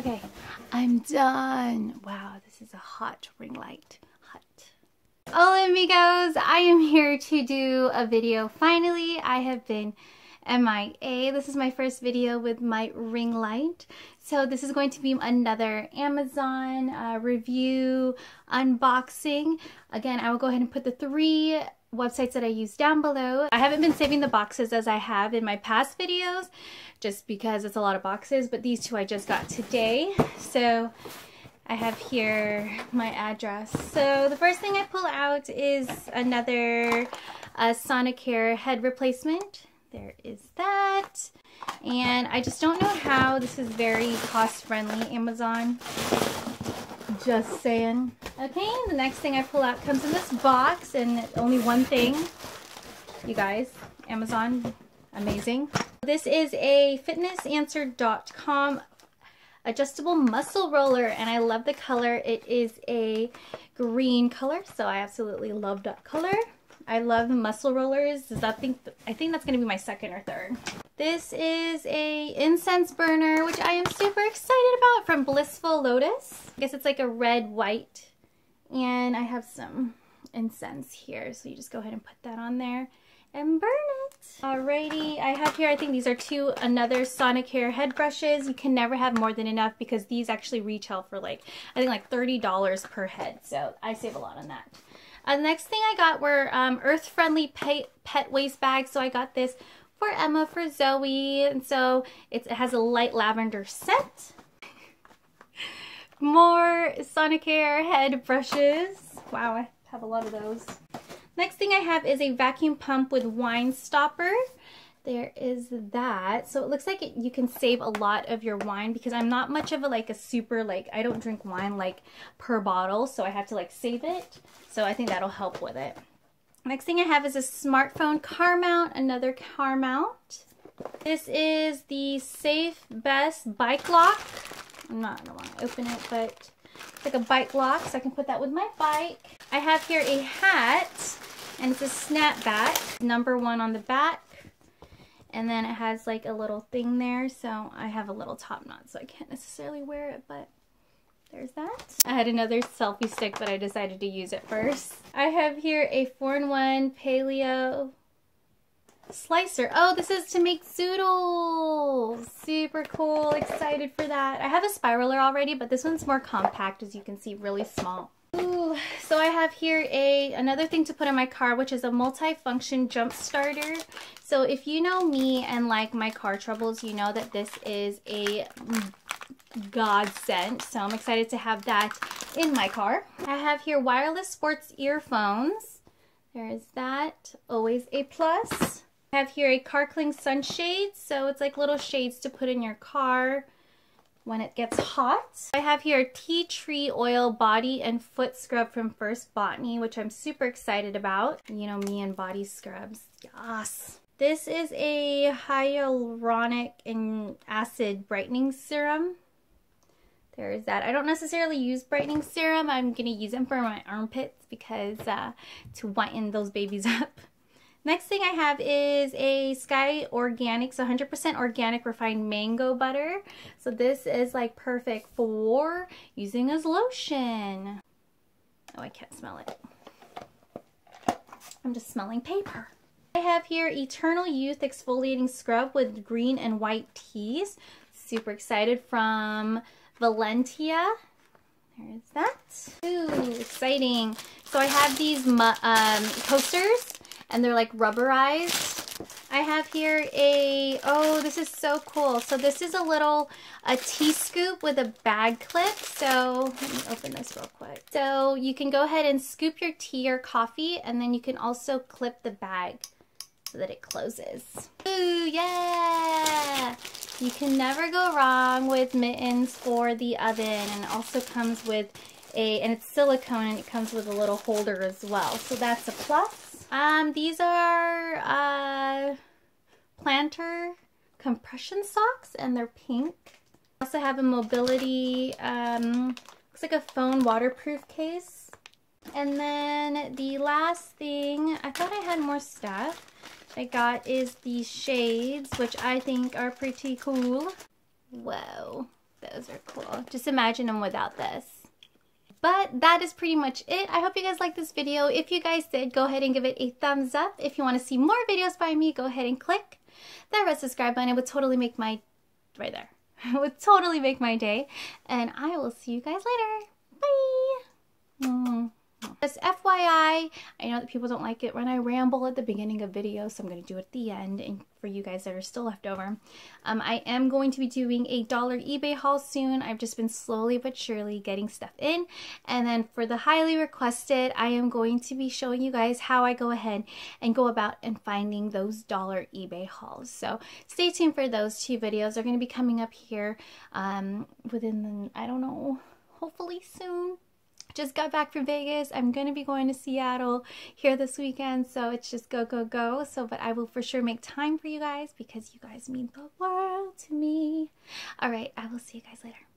Okay, I'm done. Wow, this is a hot ring light. Hot. Hola amigos, I am here to do a video. Finally, I have been MIA. This is my first video with my ring light. So this is going to be another Amazon uh, review, unboxing. Again, I will go ahead and put the three websites that I use down below. I haven't been saving the boxes as I have in my past videos just because it's a lot of boxes, but these two I just got today. So I have here my address. So the first thing I pull out is another uh, Sonicare head replacement. There is that. And I just don't know how this is very cost friendly, Amazon. Just saying. Okay, the next thing I pull out comes in this box and only one thing. You guys, Amazon, amazing. This is a fitnessanswer.com adjustable muscle roller and I love the color. It is a green color, so I absolutely love that color. I love muscle rollers. Does that think I think that's gonna be my second or third. This is a incense burner, which I am super excited about from Blissful Lotus. I guess it's like a red white. And I have some incense here, so you just go ahead and put that on there and burn it. Alrighty, I have here, I think these are two another Sonicare head brushes. You can never have more than enough because these actually retail for like, I think like $30 per head. So I save a lot on that. Uh, the next thing I got were um, earth-friendly pet waste bags. So I got this for Emma, for Zoe. And so it has a light lavender scent. More Sonicare head brushes. Wow, I have a lot of those. Next thing I have is a vacuum pump with wine stopper. There is that. So it looks like it, you can save a lot of your wine because I'm not much of a like a super like, I don't drink wine like per bottle. So I have to like save it. So I think that'll help with it. Next thing I have is a smartphone car mount, another car mount. This is the Safe Best Bike Lock. I'm not gonna want to open it, but it's like a bike lock, so I can put that with my bike. I have here a hat, and it's a snapback, number one on the back. And then it has like a little thing there, so I have a little top knot, so I can't necessarily wear it, but there's that. I had another selfie stick, but I decided to use it first. I have here a 4-in-1 Paleo slicer. Oh, this is to make zoodles. Super cool. Excited for that. I have a spiraler already, but this one's more compact, as you can see, really small. Ooh, so I have here a another thing to put in my car, which is a multi-function jump starter. So if you know me and like my car troubles, you know that this is a godsend. So I'm excited to have that in my car. I have here wireless sports earphones. There is that. Always a plus. I have here a CarKling sunshade. So it's like little shades to put in your car when it gets hot. I have here a tea tree oil body and foot scrub from First Botany, which I'm super excited about. You know me and body scrubs. Yes. This is a hyaluronic and acid brightening serum. There is that. I don't necessarily use brightening serum. I'm going to use it for my armpits because uh, to whiten those babies up. Next thing I have is a Sky Organics 100% organic refined mango butter. So this is like perfect for using as lotion. Oh, I can't smell it. I'm just smelling paper. I have here Eternal Youth Exfoliating Scrub with green and white teas. Super excited from Valentia. There is that. Ooh, exciting. So I have these um, coasters and they're like rubberized. I have here a, oh, this is so cool. So this is a little, a tea scoop with a bag clip. So let me open this real quick. So you can go ahead and scoop your tea or coffee and then you can also clip the bag so that it closes. Ooh, yeah! You can never go wrong with mittens for the oven and it also comes with a, and it's silicone and it comes with a little holder as well. So that's a plus. Um, these are uh, plantar compression socks and they're pink. Also have a mobility, um, looks like a phone waterproof case. And then the last thing, I thought I had more stuff. I got is these shades, which I think are pretty cool. Whoa, those are cool. Just imagine them without this. But that is pretty much it. I hope you guys liked this video. If you guys did, go ahead and give it a thumbs up. If you want to see more videos by me, go ahead and click that red subscribe button. It would totally make my, right there. It would totally make my day. And I will see you guys later. Just FYI, I know that people don't like it when I ramble at the beginning of videos, so I'm going to do it at the end. And for you guys that are still left over, um, I am going to be doing a dollar eBay haul soon. I've just been slowly but surely getting stuff in. And then for the highly requested, I am going to be showing you guys how I go ahead and go about and finding those dollar eBay hauls. So stay tuned for those two videos. They're going to be coming up here um, within, the, I don't know, hopefully soon just got back from Vegas. I'm going to be going to Seattle here this weekend. So it's just go, go, go. So, but I will for sure make time for you guys because you guys mean the world to me. All right. I will see you guys later.